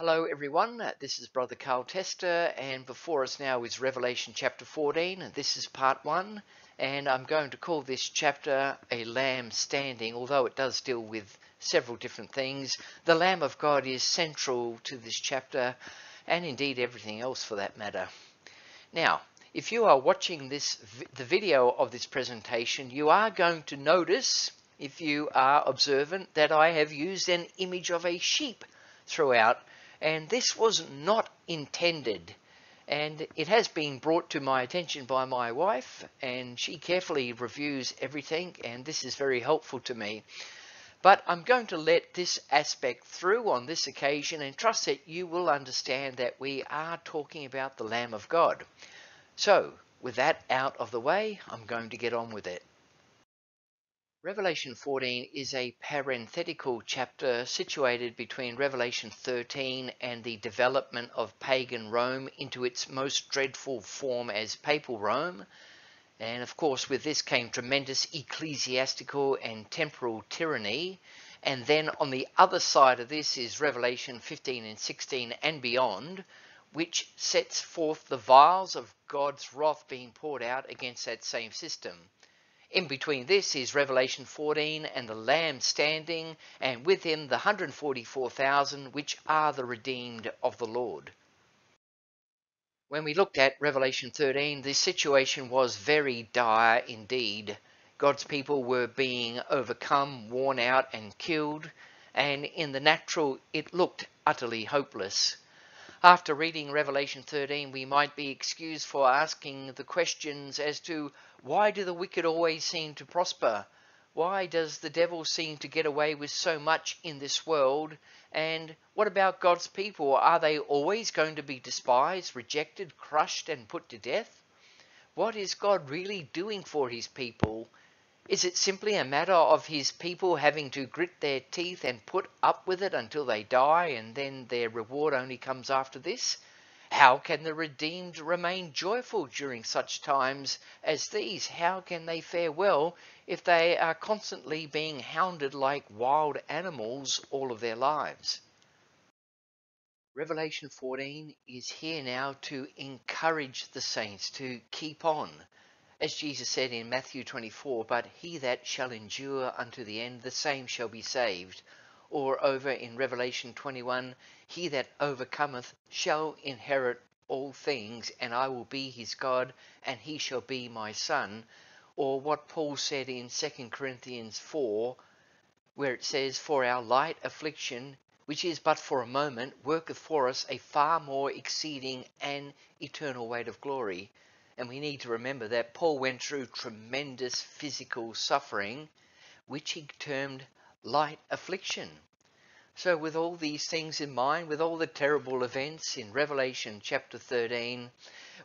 Hello everyone, this is Brother Karl Tester and before us now is Revelation chapter 14. This is part 1 and I'm going to call this chapter a lamb standing although it does deal with several different things. The Lamb of God is central to this chapter and indeed everything else for that matter. Now, if you are watching this the video of this presentation, you are going to notice if you are observant that I have used an image of a sheep throughout and this was not intended and it has been brought to my attention by my wife and she carefully reviews everything and this is very helpful to me but I'm going to let this aspect through on this occasion and trust that you will understand that we are talking about the Lamb of God. So, with that out of the way, I'm going to get on with it. Revelation 14 is a parenthetical chapter situated between Revelation 13 and the development of pagan Rome into its most dreadful form as papal Rome. And of course, with this came tremendous ecclesiastical and temporal tyranny. And then on the other side of this is Revelation 15 and 16 and beyond, which sets forth the vials of God's wrath being poured out against that same system. In between this is Revelation 14 and the Lamb standing, and with him the 144,000, which are the redeemed of the Lord. When we looked at Revelation 13, the situation was very dire indeed. God's people were being overcome, worn out, and killed, and in the natural it looked utterly hopeless. After reading Revelation 13, we might be excused for asking the questions as to why do the wicked always seem to prosper? Why does the devil seem to get away with so much in this world? And what about God's people? Are they always going to be despised, rejected, crushed, and put to death? What is God really doing for his people? Is it simply a matter of his people having to grit their teeth and put up with it until they die and then their reward only comes after this? How can the redeemed remain joyful during such times as these? How can they fare well if they are constantly being hounded like wild animals all of their lives? Revelation 14 is here now to encourage the saints to keep on as Jesus said in Matthew 24, but he that shall endure unto the end, the same shall be saved. Or over in Revelation 21, he that overcometh shall inherit all things, and I will be his God, and he shall be my son. Or what Paul said in 2 Corinthians 4, where it says, For our light affliction, which is but for a moment, worketh for us a far more exceeding and eternal weight of glory. And we need to remember that Paul went through tremendous physical suffering, which he termed light affliction. So, with all these things in mind, with all the terrible events in Revelation chapter 13,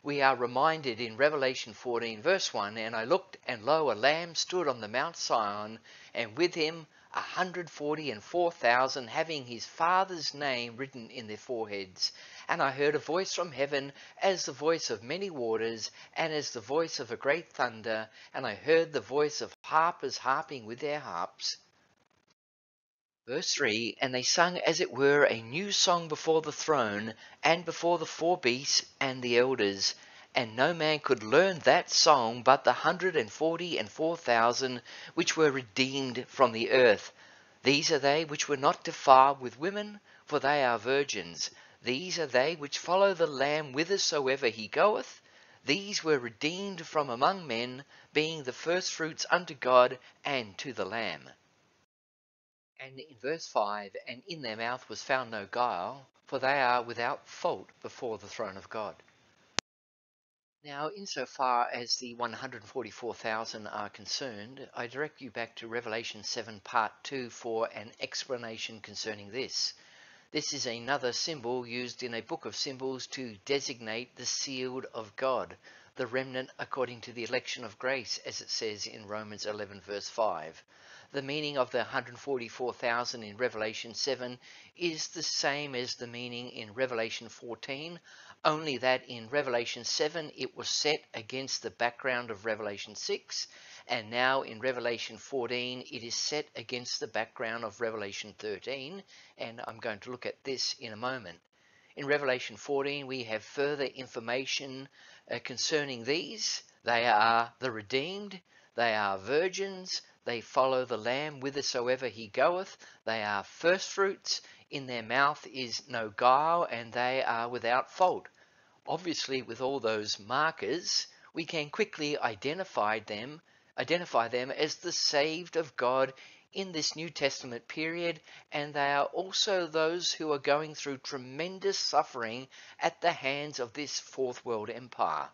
we are reminded in Revelation 14, verse 1 And I looked, and lo, a lamb stood on the Mount Sion, and with him a hundred forty and four thousand, having his father's name written in their foreheads. And I heard a voice from heaven as the voice of many waters, and as the voice of a great thunder. And I heard the voice of harpers harping with their harps. Verse 3 And they sung as it were a new song before the throne, and before the four beasts and the elders and no man could learn that song but the hundred and forty and four thousand which were redeemed from the earth. These are they which were not defiled with women, for they are virgins. These are they which follow the Lamb whithersoever he goeth. These were redeemed from among men, being the firstfruits unto God and to the Lamb. And in verse 5, and in their mouth was found no guile, for they are without fault before the throne of God. Now, insofar as the 144,000 are concerned, I direct you back to Revelation 7 part 2 for an explanation concerning this. This is another symbol used in a book of symbols to designate the sealed of God, the remnant according to the election of grace, as it says in Romans 11 verse 5. The meaning of the 144,000 in Revelation 7 is the same as the meaning in Revelation 14, only that in Revelation 7 it was set against the background of Revelation 6, and now in Revelation 14 it is set against the background of Revelation 13, and I'm going to look at this in a moment. In Revelation 14 we have further information uh, concerning these. They are the redeemed, they are virgins, they follow the Lamb whithersoever he goeth, they are firstfruits, in their mouth is no guile, and they are without fault. Obviously, with all those markers, we can quickly identify them, identify them as the saved of God in this New Testament period, and they are also those who are going through tremendous suffering at the hands of this fourth world empire.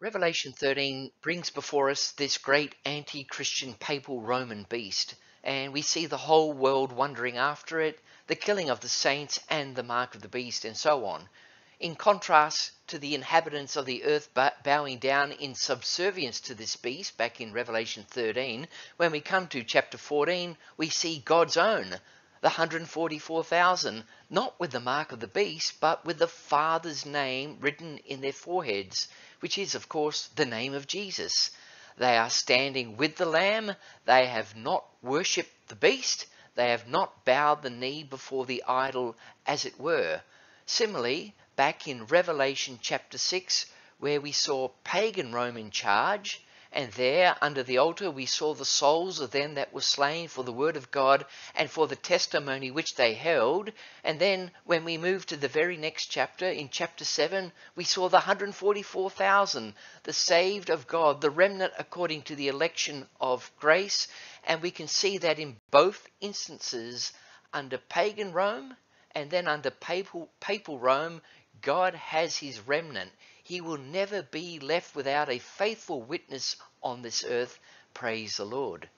Revelation 13 brings before us this great anti Christian papal Roman beast, and we see the whole world wondering after it, the killing of the saints, and the mark of the beast, and so on. In contrast to the inhabitants of the earth bowing down in subservience to this beast back in Revelation 13, when we come to chapter 14, we see God's own, the 144,000, not with the mark of the beast, but with the Father's name written in their foreheads which is, of course, the name of Jesus. They are standing with the Lamb. They have not worshipped the beast. They have not bowed the knee before the idol, as it were. Similarly, back in Revelation chapter 6, where we saw pagan Rome in charge, and there under the altar we saw the souls of them that were slain for the word of God and for the testimony which they held. And then when we moved to the very next chapter, in chapter 7, we saw the 144,000, the saved of God, the remnant according to the election of grace. And we can see that in both instances, under pagan Rome and then under papal, papal Rome, God has his remnant. He will never be left without a faithful witness on this earth. Praise the Lord.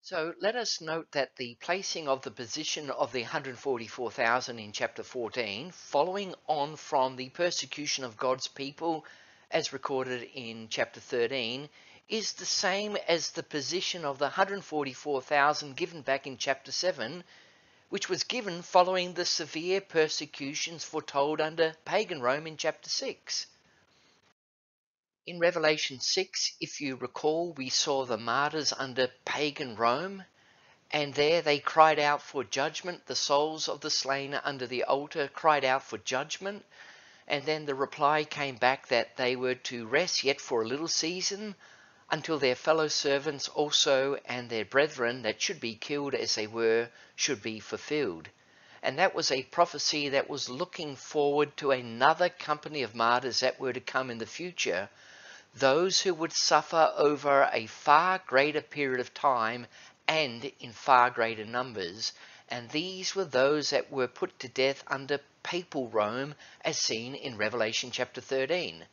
So let us note that the placing of the position of the 144,000 in chapter 14, following on from the persecution of God's people as recorded in chapter 13, is the same as the position of the 144,000 given back in chapter 7 which was given following the severe persecutions foretold under pagan Rome in chapter 6. In Revelation 6, if you recall, we saw the martyrs under pagan Rome, and there they cried out for judgment. The souls of the slain under the altar cried out for judgment, and then the reply came back that they were to rest yet for a little season until their fellow servants also and their brethren that should be killed as they were should be fulfilled. And that was a prophecy that was looking forward to another company of martyrs that were to come in the future, those who would suffer over a far greater period of time and in far greater numbers. And these were those that were put to death under papal Rome, as seen in Revelation chapter 13.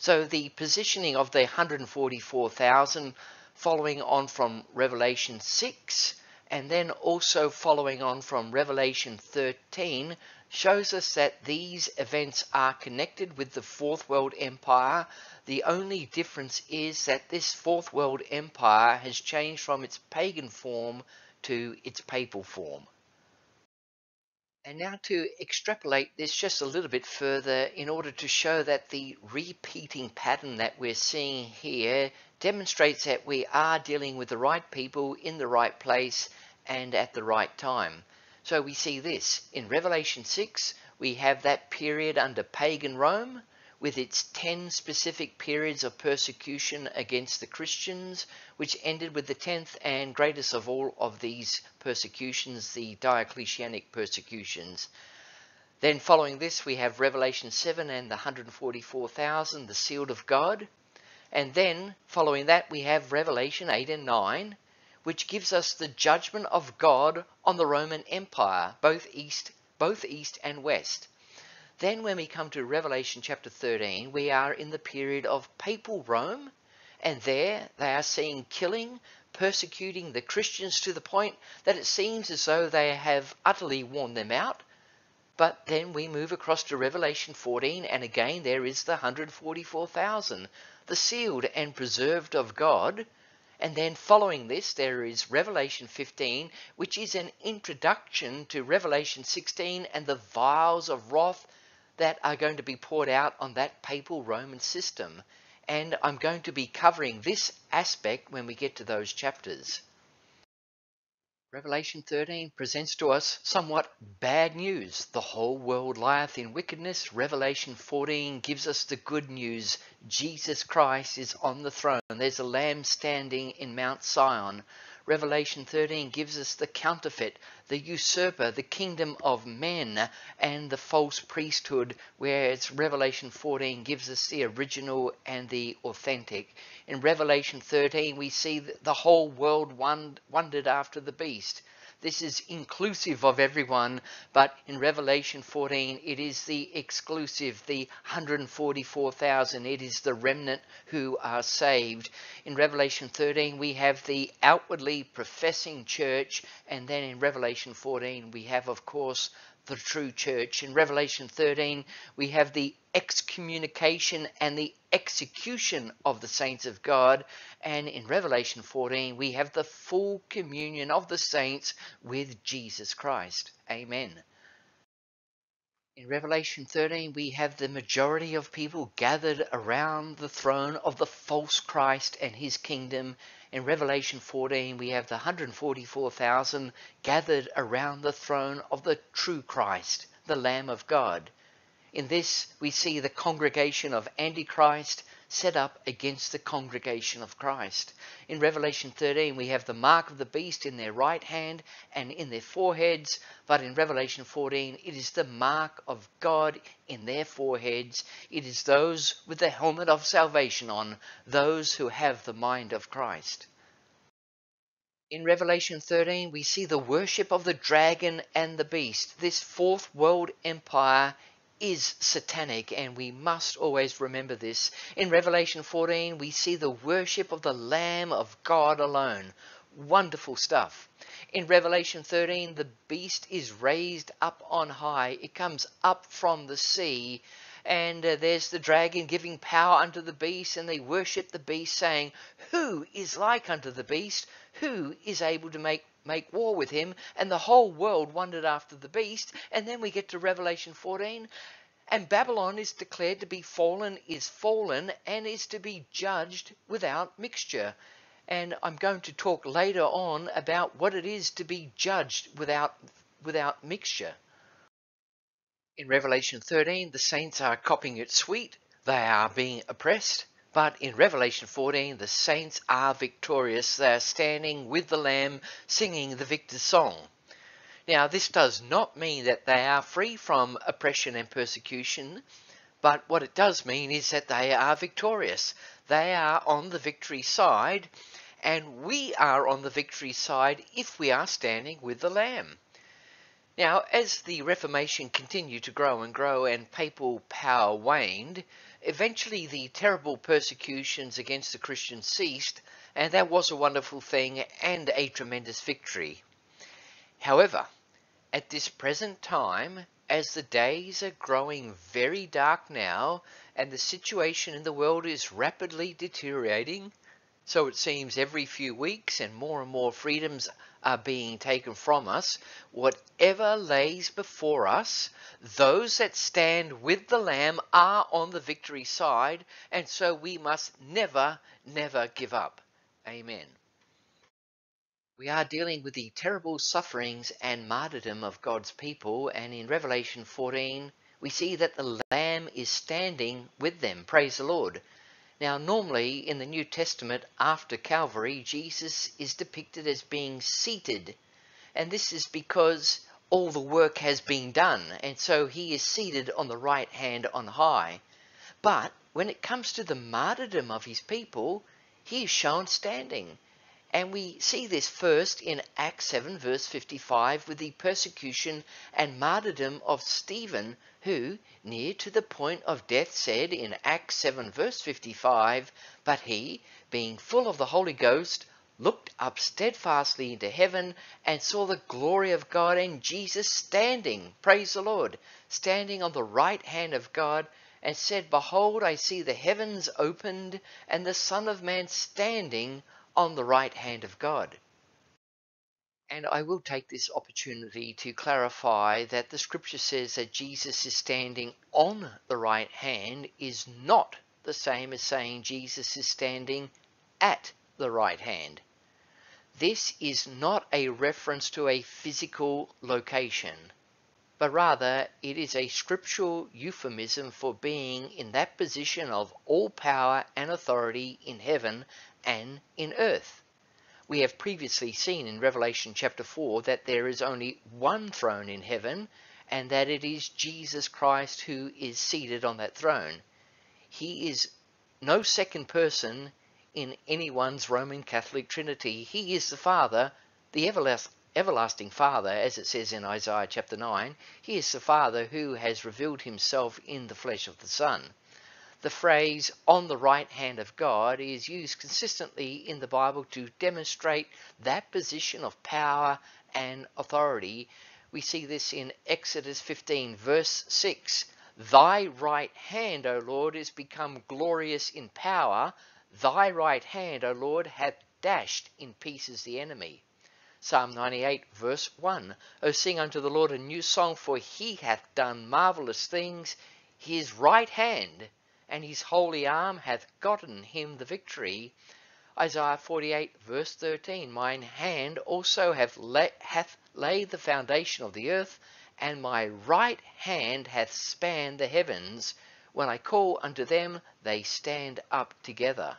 So the positioning of the 144,000 following on from Revelation 6 and then also following on from Revelation 13 shows us that these events are connected with the Fourth World Empire. The only difference is that this Fourth World Empire has changed from its pagan form to its papal form. And now to extrapolate this just a little bit further in order to show that the repeating pattern that we're seeing here demonstrates that we are dealing with the right people in the right place and at the right time. So we see this in Revelation 6, we have that period under pagan Rome with its 10 specific periods of persecution against the Christians, which ended with the 10th and greatest of all of these persecutions, the Diocletianic persecutions. Then following this, we have Revelation 7 and the 144,000, the sealed of God. And then following that, we have Revelation 8 and 9, which gives us the judgment of God on the Roman Empire, both east, both east and west. Then when we come to Revelation chapter 13, we are in the period of papal Rome, and there they are seeing killing, persecuting the Christians to the point that it seems as though they have utterly worn them out. But then we move across to Revelation 14, and again there is the 144,000, the sealed and preserved of God. And then following this, there is Revelation 15, which is an introduction to Revelation 16 and the vials of wrath that are going to be poured out on that papal Roman system. and I'm going to be covering this aspect when we get to those chapters. Revelation 13 presents to us somewhat bad news. The whole world lieth in wickedness. Revelation 14 gives us the good news. Jesus Christ is on the throne. There's a lamb standing in Mount Sion. Revelation 13 gives us the counterfeit, the usurper, the kingdom of men, and the false priesthood, whereas Revelation 14 gives us the original and the authentic. In Revelation 13, we see the whole world wondered after the beast. This is inclusive of everyone, but in Revelation 14, it is the exclusive, the 144,000. It is the remnant who are saved. In Revelation 13, we have the outwardly professing church, and then in Revelation 14, we have, of course, the true church. In Revelation 13, we have the excommunication and the execution of the saints of God. And in Revelation 14, we have the full communion of the saints with Jesus Christ. Amen. In Revelation 13, we have the majority of people gathered around the throne of the false Christ and his kingdom in Revelation 14, we have the 144,000 gathered around the throne of the true Christ, the Lamb of God. In this, we see the congregation of Antichrist set up against the congregation of Christ. In Revelation 13, we have the mark of the beast in their right hand and in their foreheads, but in Revelation 14, it is the mark of God in their foreheads. It is those with the helmet of salvation on, those who have the mind of Christ. In Revelation 13, we see the worship of the dragon and the beast. This fourth world empire is satanic, and we must always remember this. In Revelation 14, we see the worship of the Lamb of God alone. Wonderful stuff. In Revelation 13, the beast is raised up on high. It comes up from the sea. And uh, there's the dragon giving power unto the beast, and they worship the beast, saying, Who is like unto the beast? Who is able to make make war with him, and the whole world wondered after the beast. And then we get to Revelation 14, and Babylon is declared to be fallen, is fallen, and is to be judged without mixture. And I'm going to talk later on about what it is to be judged without, without mixture. In Revelation 13, the saints are copying it sweet, they are being oppressed. But in Revelation 14, the saints are victorious. They are standing with the Lamb singing the victor's song. Now, this does not mean that they are free from oppression and persecution, but what it does mean is that they are victorious. They are on the victory side, and we are on the victory side if we are standing with the Lamb. Now, as the Reformation continued to grow and grow and papal power waned, Eventually, the terrible persecutions against the Christians ceased, and that was a wonderful thing and a tremendous victory. However, at this present time, as the days are growing very dark now, and the situation in the world is rapidly deteriorating, so it seems every few weeks and more and more freedoms are being taken from us, whatever lays before us, those that stand with the Lamb are on the victory side, and so we must never, never give up. Amen. We are dealing with the terrible sufferings and martyrdom of God's people, and in Revelation 14, we see that the Lamb is standing with them. Praise the Lord. Now, normally in the New Testament, after Calvary, Jesus is depicted as being seated. And this is because all the work has been done. And so he is seated on the right hand on high. But when it comes to the martyrdom of his people, he is shown standing. And we see this first in Acts 7, verse 55, with the persecution and martyrdom of Stephen, who, near to the point of death, said in Acts 7, verse 55, But he, being full of the Holy Ghost, looked up steadfastly into heaven and saw the glory of God and Jesus standing, praise the Lord, standing on the right hand of God, and said, Behold, I see the heavens opened, and the Son of Man standing on the right hand of God. And I will take this opportunity to clarify that the scripture says that Jesus is standing on the right hand is not the same as saying Jesus is standing at the right hand. This is not a reference to a physical location, but rather it is a scriptural euphemism for being in that position of all power and authority in heaven and in earth. We have previously seen in Revelation chapter 4 that there is only one throne in heaven and that it is Jesus Christ who is seated on that throne. He is no second person in anyone's Roman Catholic Trinity. He is the Father, the everlasting Father, as it says in Isaiah chapter 9. He is the Father who has revealed himself in the flesh of the Son the phrase on the right hand of God is used consistently in the Bible to demonstrate that position of power and authority. We see this in Exodus 15, verse 6. Thy right hand, O Lord, is become glorious in power. Thy right hand, O Lord, hath dashed in pieces the enemy. Psalm 98, verse 1. O sing unto the Lord a new song, for he hath done marvellous things. His right hand and his holy arm hath gotten him the victory. Isaiah 48 verse 13, Mine hand also hath, la- hath laid the foundation of the earth, and my right hand hath spanned the heavens. When I call unto them, they stand up together.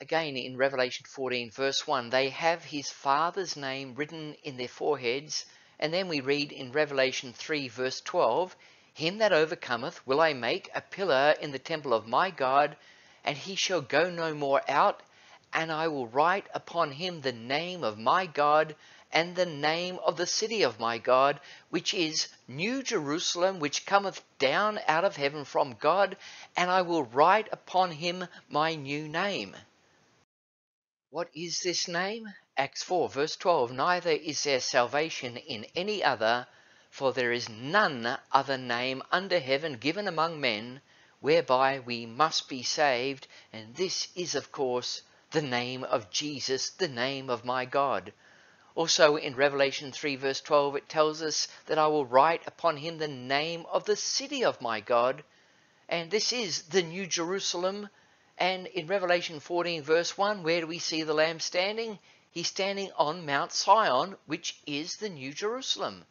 Again in Revelation 14 verse 1, they have his father's name written in their foreheads. And then we read in Revelation 3 verse 12, him that overcometh will I make a pillar in the temple of my God, and he shall go no more out, and I will write upon him the name of my God and the name of the city of my God, which is New Jerusalem, which cometh down out of heaven from God, and I will write upon him my new name. What is this name? Acts 4, verse 12 Neither is there salvation in any other, for there is none other name under heaven given among men whereby we must be saved, and this is, of course, the name of Jesus, the name of my God. Also in Revelation 3, verse 12, it tells us that I will write upon him the name of the city of my God, and this is the New Jerusalem. And in Revelation 14, verse 1, where do we see the Lamb standing? He's standing on Mount Sion, which is the New Jerusalem.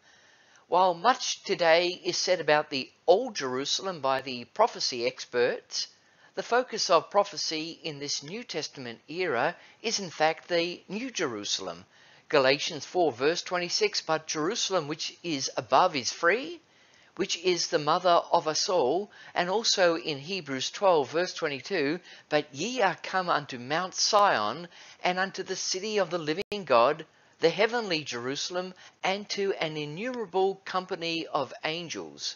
While much today is said about the Old Jerusalem by the prophecy experts, the focus of prophecy in this New Testament era is in fact the New Jerusalem. Galatians 4 verse 26, but Jerusalem which is above is free, which is the mother of us all, and also in Hebrews 12 verse 22, but ye are come unto Mount Sion, and unto the city of the living God, the heavenly Jerusalem, and to an innumerable company of angels.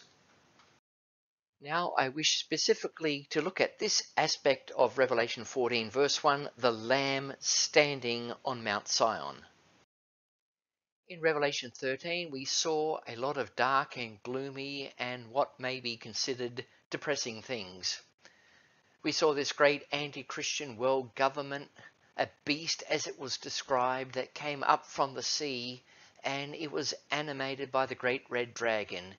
Now I wish specifically to look at this aspect of Revelation 14 verse 1, the Lamb standing on Mount Sion. In Revelation 13 we saw a lot of dark and gloomy and what may be considered depressing things. We saw this great anti-Christian world government a beast as it was described that came up from the sea and it was animated by the great red dragon.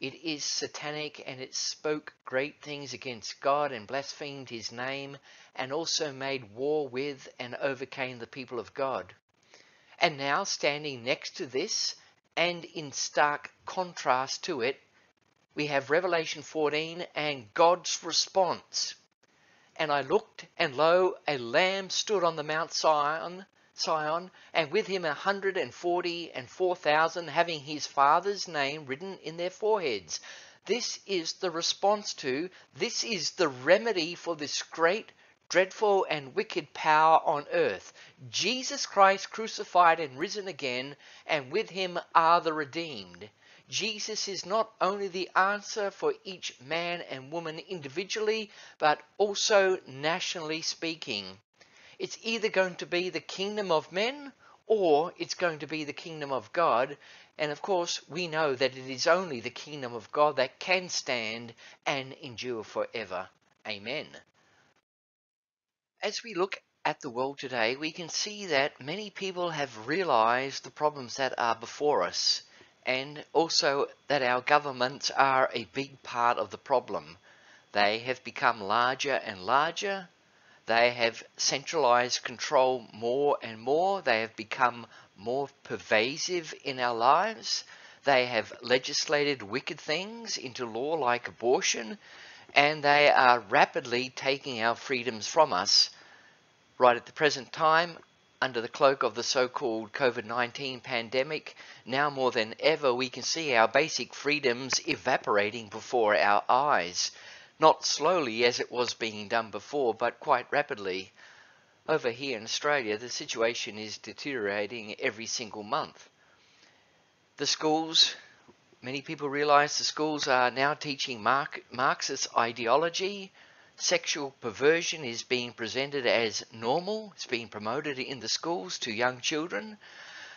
It is satanic and it spoke great things against God and blasphemed his name and also made war with and overcame the people of God. And now standing next to this and in stark contrast to it, we have Revelation 14 and God's response. And I looked, and lo, a lamb stood on the Mount Sion, Sion, and with him a hundred and forty and four thousand, having his father's name written in their foreheads. This is the response to, this is the remedy for this great, dreadful, and wicked power on earth. Jesus Christ crucified and risen again, and with him are the redeemed. Jesus is not only the answer for each man and woman individually, but also nationally speaking. It's either going to be the kingdom of men or it's going to be the kingdom of God. And of course, we know that it is only the kingdom of God that can stand and endure forever. Amen. As we look at the world today, we can see that many people have realized the problems that are before us and also that our governments are a big part of the problem. They have become larger and larger. They have centralized control more and more. They have become more pervasive in our lives. They have legislated wicked things into law like abortion, and they are rapidly taking our freedoms from us. Right at the present time, under the cloak of the so called COVID 19 pandemic, now more than ever, we can see our basic freedoms evaporating before our eyes not slowly as it was being done before, but quite rapidly. Over here in Australia, the situation is deteriorating every single month. The schools, many people realize the schools are now teaching Marxist ideology. Sexual perversion is being presented as normal. It's being promoted in the schools to young children.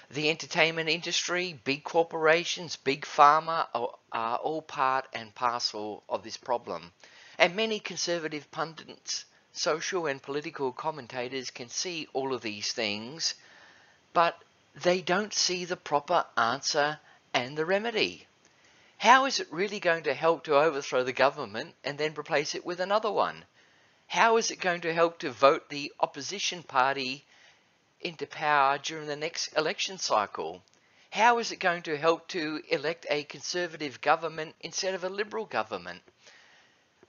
The entertainment industry, big corporations, big pharma are, are all part and parcel of this problem. And many conservative pundits, social and political commentators can see all of these things, but they don't see the proper answer and the remedy. How is it really going to help to overthrow the government and then replace it with another one? How is it going to help to vote the opposition party into power during the next election cycle? How is it going to help to elect a conservative government instead of a liberal government?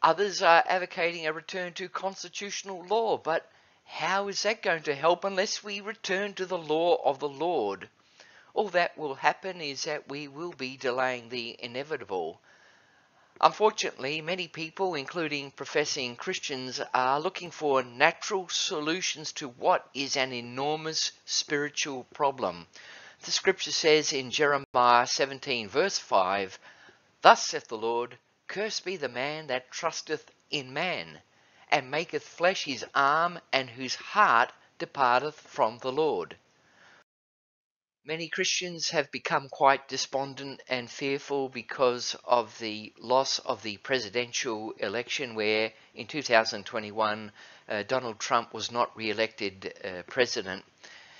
Others are advocating a return to constitutional law, but how is that going to help unless we return to the law of the Lord? All that will happen is that we will be delaying the inevitable. Unfortunately, many people, including professing Christians, are looking for natural solutions to what is an enormous spiritual problem. The scripture says in Jeremiah 17, verse 5, Thus saith the Lord, Cursed be the man that trusteth in man, and maketh flesh his arm, and whose heart departeth from the Lord. Many Christians have become quite despondent and fearful because of the loss of the presidential election, where in 2021 uh, Donald Trump was not re elected uh, president.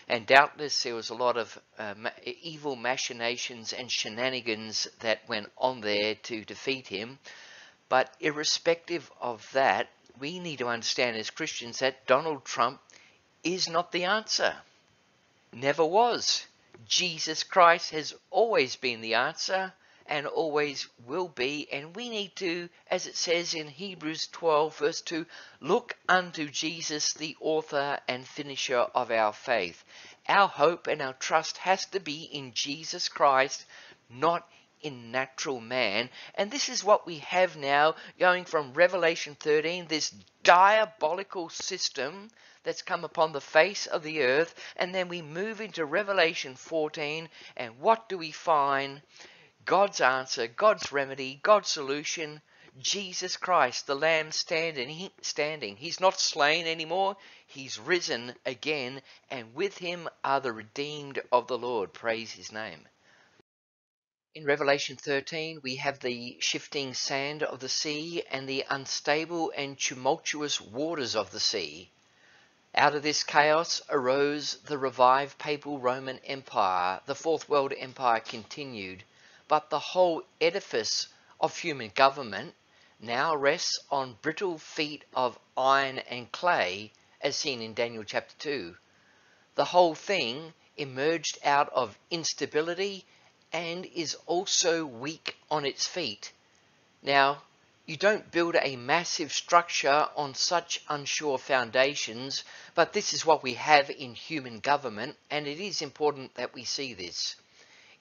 And doubtless there was a lot of uh, evil machinations and shenanigans that went on there to defeat him. But irrespective of that, we need to understand as Christians that Donald Trump is not the answer. Never was. Jesus Christ has always been the answer and always will be. And we need to, as it says in Hebrews 12, verse 2, look unto Jesus, the author and finisher of our faith. Our hope and our trust has to be in Jesus Christ, not in natural man. And this is what we have now going from Revelation 13, this diabolical system that's come upon the face of the earth. And then we move into Revelation 14, and what do we find? God's answer, God's remedy, God's solution, Jesus Christ, the Lamb standing, standing. He's not slain anymore. He's risen again, and with him are the redeemed of the Lord. Praise his name. In Revelation 13, we have the shifting sand of the sea and the unstable and tumultuous waters of the sea. Out of this chaos arose the revived papal Roman Empire. The Fourth World Empire continued but the whole edifice of human government now rests on brittle feet of iron and clay, as seen in Daniel chapter 2. The whole thing emerged out of instability and is also weak on its feet. Now, you don't build a massive structure on such unsure foundations, but this is what we have in human government, and it is important that we see this.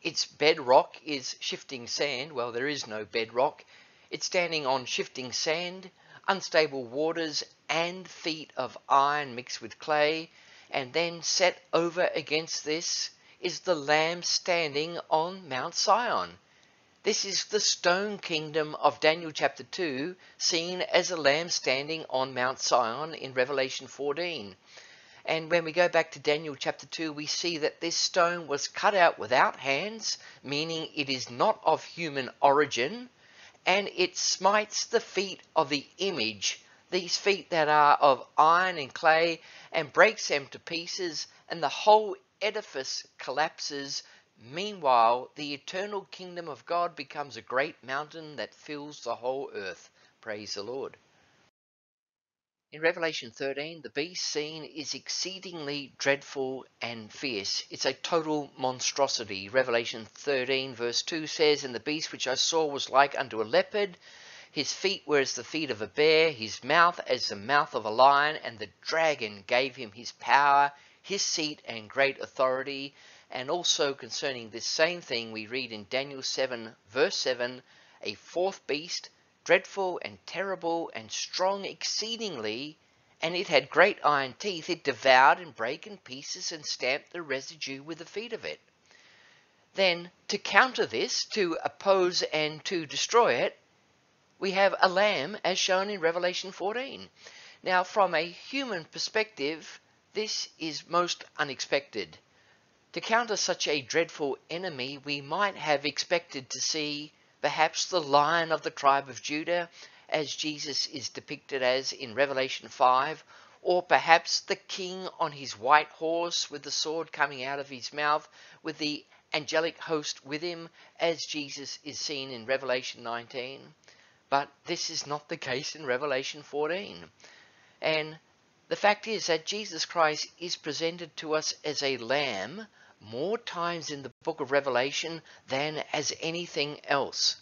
Its bedrock is shifting sand. Well, there is no bedrock. It's standing on shifting sand, unstable waters, and feet of iron mixed with clay. And then set over against this is the Lamb standing on Mount Sion. This is the stone kingdom of Daniel chapter 2, seen as a lamb standing on Mount Sion in Revelation 14. And when we go back to Daniel chapter 2, we see that this stone was cut out without hands, meaning it is not of human origin, and it smites the feet of the image, these feet that are of iron and clay, and breaks them to pieces, and the whole edifice collapses. Meanwhile, the eternal kingdom of God becomes a great mountain that fills the whole earth. Praise the Lord. In Revelation 13, the beast seen is exceedingly dreadful and fierce. It's a total monstrosity. Revelation 13, verse 2 says, And the beast which I saw was like unto a leopard. His feet were as the feet of a bear, his mouth as the mouth of a lion, and the dragon gave him his power, his seat, and great authority. And also concerning this same thing, we read in Daniel 7, verse 7, a fourth beast dreadful and terrible and strong exceedingly, and it had great iron teeth. It devoured and brake in pieces and stamped the residue with the feet of it. Then, to counter this, to oppose and to destroy it, we have a lamb as shown in Revelation 14. Now, from a human perspective, this is most unexpected. To counter such a dreadful enemy, we might have expected to see perhaps the lion of the tribe of Judah, as Jesus is depicted as in Revelation 5, or perhaps the king on his white horse with the sword coming out of his mouth, with the angelic host with him, as Jesus is seen in Revelation 19. But this is not the case in Revelation 14. And the fact is that Jesus Christ is presented to us as a lamb more times in the book of Revelation than as anything else.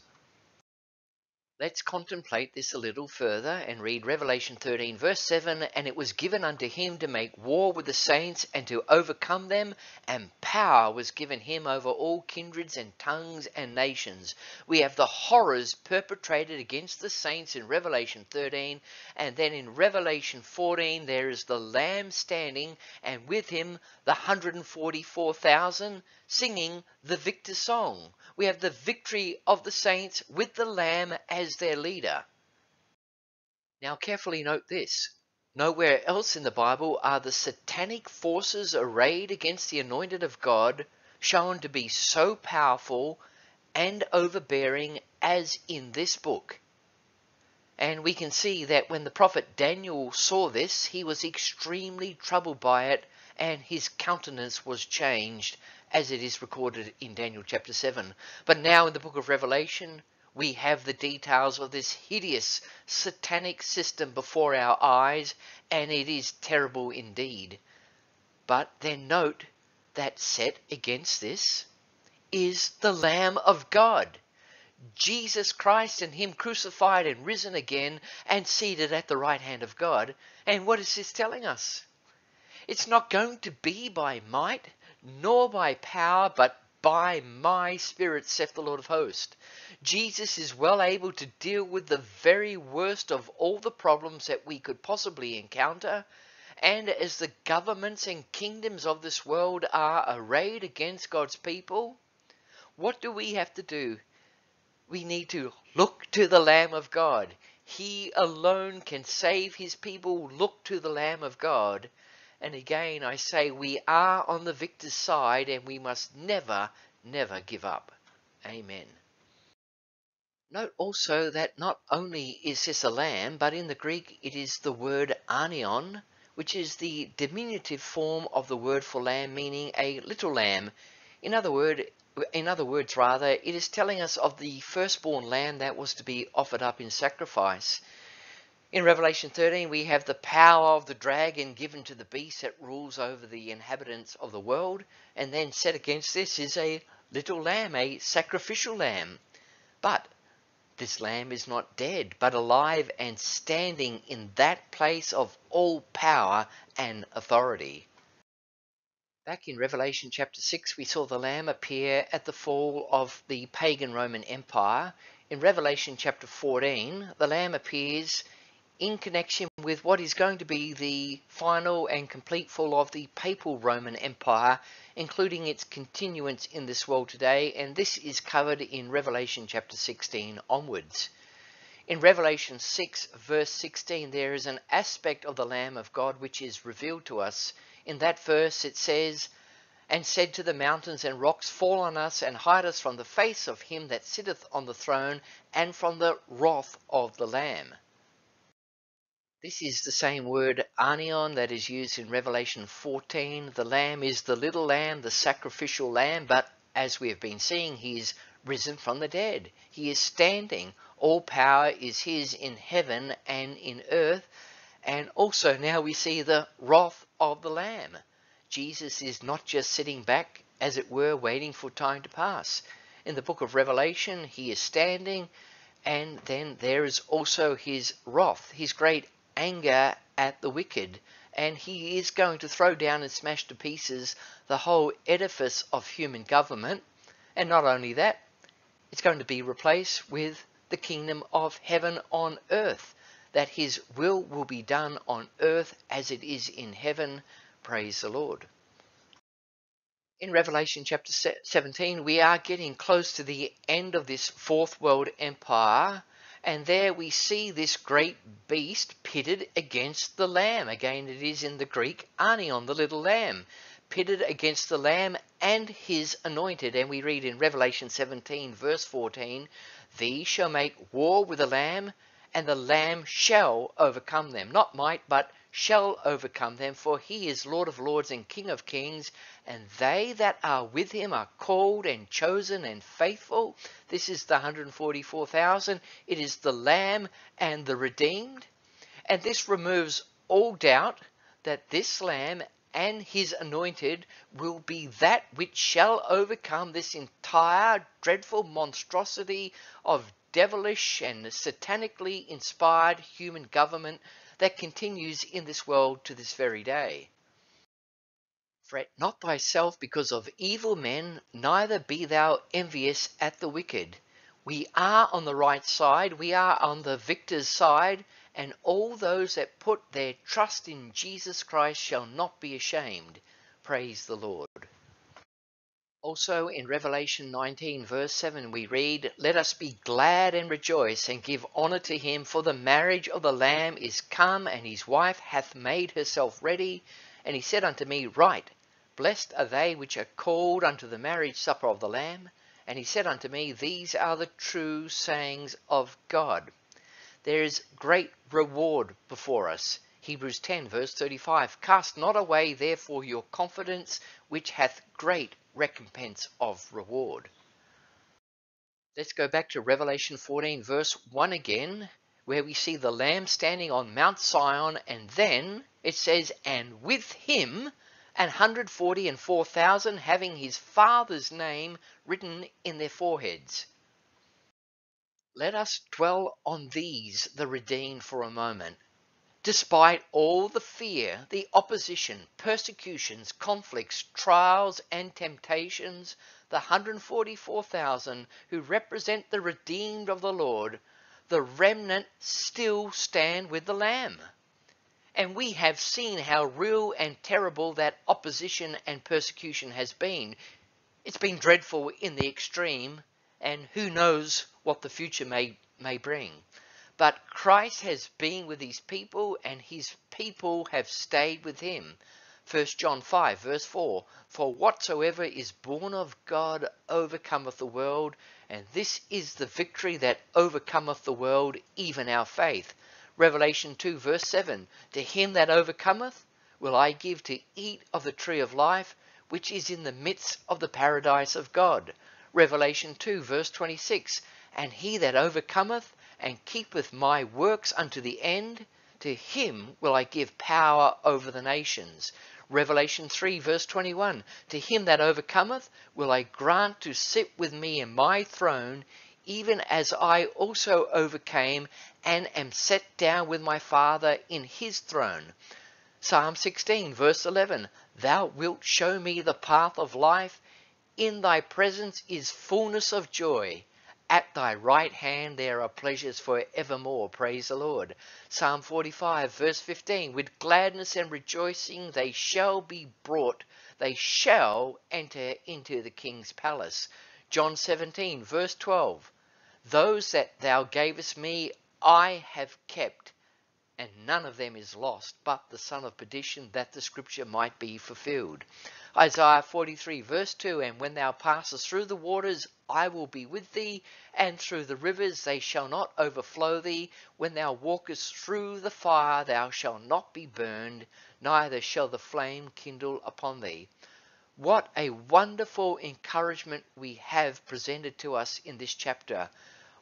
Let's contemplate this a little further and read Revelation 13, verse 7 And it was given unto him to make war with the saints and to overcome them, and power was given him over all kindreds and tongues and nations. We have the horrors perpetrated against the saints in Revelation 13, and then in Revelation 14 there is the Lamb standing, and with him the 144,000 singing the victor song. We have the victory of the saints with the Lamb as their leader. Now, carefully note this. Nowhere else in the Bible are the satanic forces arrayed against the anointed of God shown to be so powerful and overbearing as in this book. And we can see that when the prophet Daniel saw this, he was extremely troubled by it, and his countenance was changed, as it is recorded in Daniel chapter 7. But now in the book of Revelation, we have the details of this hideous satanic system before our eyes, and it is terrible indeed. But then note that set against this is the Lamb of God. Jesus Christ and Him crucified and risen again and seated at the right hand of God. And what is this telling us? It's not going to be by might, nor by power, but by my Spirit, saith the Lord of hosts. Jesus is well able to deal with the very worst of all the problems that we could possibly encounter. And as the governments and kingdoms of this world are arrayed against God's people, what do we have to do? We need to look to the Lamb of God. He alone can save his people. Look to the Lamb of God. And again, I say we are on the victor's side and we must never, never give up. Amen. Note also that not only is this a lamb, but in the Greek it is the word arnion, which is the diminutive form of the word for lamb, meaning a little lamb. In other word, in other words, rather, it is telling us of the firstborn lamb that was to be offered up in sacrifice. In Revelation 13, we have the power of the dragon given to the beast that rules over the inhabitants of the world, and then set against this is a little lamb, a sacrificial lamb. But this lamb is not dead, but alive and standing in that place of all power and authority. Back in Revelation chapter 6, we saw the lamb appear at the fall of the pagan Roman Empire. In Revelation chapter 14, the lamb appears in connection with what is going to be the final and complete fall of the papal Roman Empire, including its continuance in this world today, and this is covered in Revelation chapter 16 onwards. In Revelation 6, verse 16, there is an aspect of the Lamb of God which is revealed to us. In that verse, it says, And said to the mountains and rocks, Fall on us and hide us from the face of him that sitteth on the throne and from the wrath of the Lamb. This is the same word arnion that is used in Revelation 14. The lamb is the little lamb, the sacrificial lamb, but as we have been seeing, he is risen from the dead. He is standing. All power is his in heaven and in earth. And also now we see the wrath of the Lamb. Jesus is not just sitting back, as it were, waiting for time to pass. In the book of Revelation, he is standing, and then there is also his wrath, his great anger at the wicked. And he is going to throw down and smash to pieces the whole edifice of human government. And not only that, it's going to be replaced with the kingdom of heaven on earth, that his will will be done on earth as it is in heaven. Praise the Lord. In Revelation chapter 17, we are getting close to the end of this fourth world empire, and there we see this great beast pitted against the lamb. Again, it is in the Greek, arnion, the little lamb pitted against the Lamb and his anointed. And we read in Revelation 17, verse 14, These shall make war with the Lamb, and the Lamb shall overcome them. Not might, but shall overcome them, for he is Lord of lords and King of kings, and they that are with him are called and chosen and faithful. This is the 144,000. It is the Lamb and the redeemed. And this removes all doubt that this Lamb and his anointed will be that which shall overcome this entire dreadful monstrosity of devilish and satanically inspired human government that continues in this world to this very day. Fret not thyself because of evil men, neither be thou envious at the wicked. We are on the right side, we are on the victor's side, and all those that put their trust in Jesus Christ shall not be ashamed. Praise the Lord. Also in Revelation 19 verse 7 we read, Let us be glad and rejoice and give honour to him, for the marriage of the Lamb is come, and his wife hath made herself ready. And he said unto me, Right, blessed are they which are called unto the marriage supper of the Lamb. And he said unto me, These are the true sayings of God. There is great reward before us. Hebrews 10 verse 35 Cast not away therefore your confidence which hath great recompense of reward. Let's go back to Revelation 14 verse 1 again where we see the lamb standing on Mount Sion and then it says and with him and 140 and 4,000 having his father's name written in their foreheads. Let us dwell on these, the redeemed, for a moment. Despite all the fear, the opposition, persecutions, conflicts, trials, and temptations, the 144,000 who represent the redeemed of the Lord, the remnant still stand with the Lamb. And we have seen how real and terrible that opposition and persecution has been. It's been dreadful in the extreme, and who knows what the future may, may bring. But Christ has been with his people, and his people have stayed with him. 1 John 5, verse 4 For whatsoever is born of God overcometh the world, and this is the victory that overcometh the world, even our faith. Revelation 2, verse 7 To him that overcometh will I give to eat of the tree of life, which is in the midst of the paradise of God. Revelation 2, verse 26 And he that overcometh and keepeth my works unto the end, to him will I give power over the nations. Revelation 3, verse 21 To him that overcometh will I grant to sit with me in my throne, even as I also overcame and am set down with my Father in his throne. Psalm 16, verse 11 Thou wilt show me the path of life. In thy presence is fullness of joy. At thy right hand there are pleasures for evermore. Praise the Lord. Psalm 45, verse 15 With gladness and rejoicing they shall be brought, they shall enter into the king's palace. John 17, verse 12 Those that thou gavest me I have kept, and none of them is lost, but the son of perdition, that the scripture might be fulfilled. Isaiah 43 verse 2, And when thou passest through the waters, I will be with thee, and through the rivers they shall not overflow thee. When thou walkest through the fire, thou shalt not be burned, neither shall the flame kindle upon thee. What a wonderful encouragement we have presented to us in this chapter.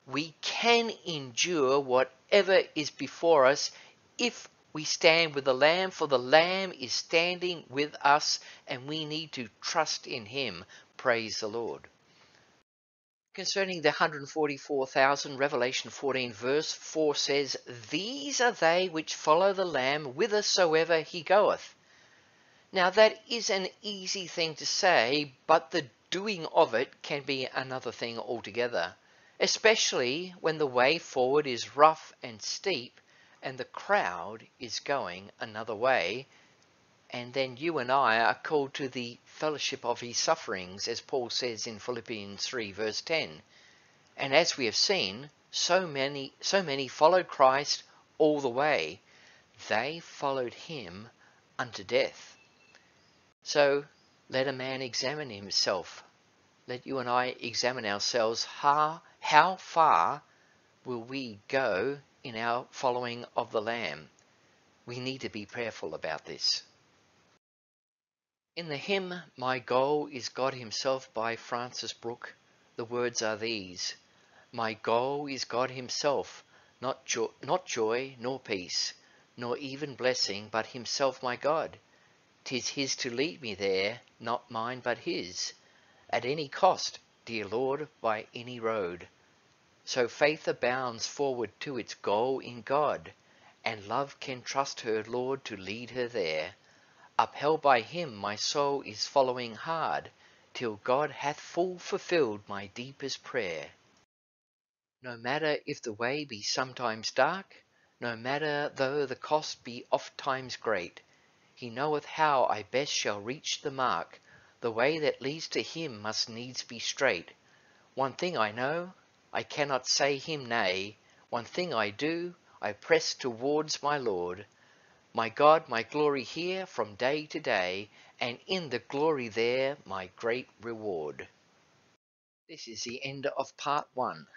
We can endure whatever is before us if we stand with the Lamb, for the Lamb is standing with us, and we need to trust in Him. Praise the Lord. Concerning the 144,000, Revelation 14, verse 4 says, These are they which follow the Lamb whithersoever he goeth. Now, that is an easy thing to say, but the doing of it can be another thing altogether, especially when the way forward is rough and steep and the crowd is going another way. And then you and I are called to the fellowship of his sufferings, as Paul says in Philippians 3, verse 10. And as we have seen, so many, so many followed Christ all the way. They followed him unto death. So let a man examine himself. Let you and I examine ourselves. How, how far will we go in our following of the Lamb? We need to be prayerful about this. In the hymn My Goal is God Himself by Frances Brook, the words are these My goal is God Himself, not, jo- not joy nor peace, nor even blessing, but Himself my God. Tis His to lead me there, not mine but His, at any cost, dear Lord, by any road. So faith abounds forward to its goal in God, and love can trust her Lord to lead her there. Upheld by him my soul is following hard, till God hath full fulfilled my deepest prayer. No matter if the way be sometimes dark, no matter though the cost be oft times great, he knoweth how I best shall reach the mark, the way that leads to him must needs be straight. One thing I know, I cannot say him nay, one thing I do, I press towards my Lord. My God, my glory here from day to day, and in the glory there my great reward. This is the end of part one.